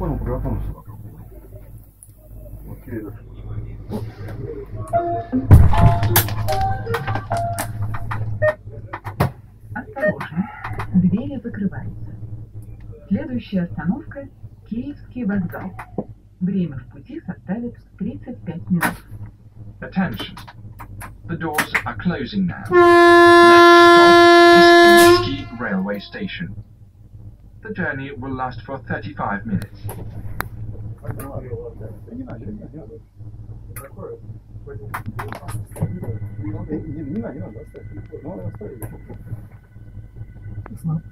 понял, по сюда. Окей. Осторожно, двери закрываются. Следующая остановка – Киевский вокзал. Время в пути составит 35 минут. Attention. The doors are closing now. Next stop is Kyiv railway station. The journey will last for 35 minutes. It's not